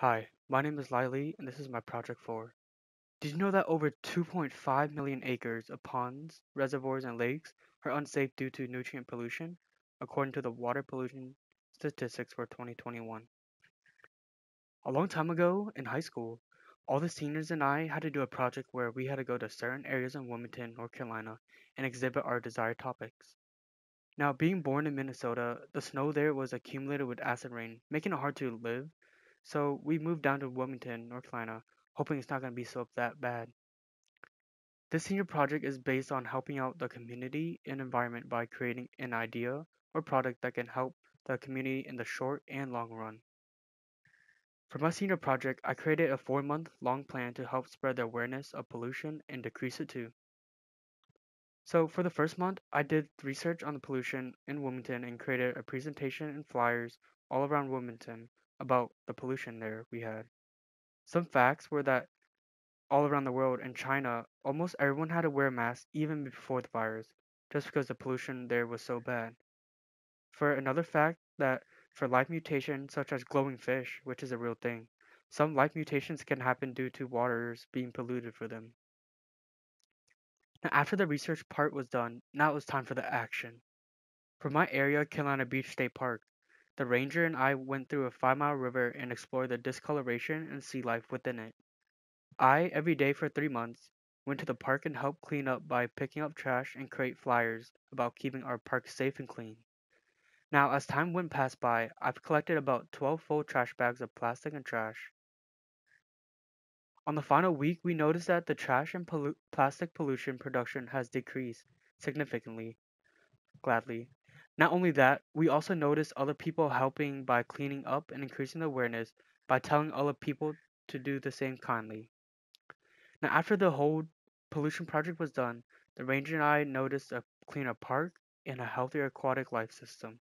Hi, my name is Lily and this is my project 4. Did you know that over 2.5 million acres of ponds, reservoirs, and lakes are unsafe due to nutrient pollution, according to the Water Pollution Statistics for 2021? A long time ago, in high school, all the seniors and I had to do a project where we had to go to certain areas in Wilmington, North Carolina, and exhibit our desired topics. Now, being born in Minnesota, the snow there was accumulated with acid rain, making it hard to live so we moved down to Wilmington, North Carolina, hoping it's not going to be so that bad. This senior project is based on helping out the community and environment by creating an idea or product that can help the community in the short and long run. For my senior project, I created a four month long plan to help spread the awareness of pollution and decrease it too. So, for the first month, I did research on the pollution in Wilmington and created a presentation and flyers all around Wilmington about the pollution there we had. Some facts were that all around the world in China, almost everyone had to wear masks even before the virus, just because the pollution there was so bad. For another fact that for life mutations such as glowing fish, which is a real thing, some life mutations can happen due to waters being polluted for them. Now after the research part was done, now it was time for the action. For my area, Carolina Beach State Park, the ranger and I went through a five-mile river and explored the discoloration and sea life within it. I, every day for three months, went to the park and helped clean up by picking up trash and create flyers about keeping our park safe and clean. Now, as time went past by, I've collected about 12 full trash bags of plastic and trash. On the final week, we noticed that the trash and pollu plastic pollution production has decreased significantly. Gladly, not only that, we also noticed other people helping by cleaning up and increasing the awareness by telling other people to do the same kindly. Now, after the whole pollution project was done, the ranger and I noticed a cleaner park and a healthier aquatic life system.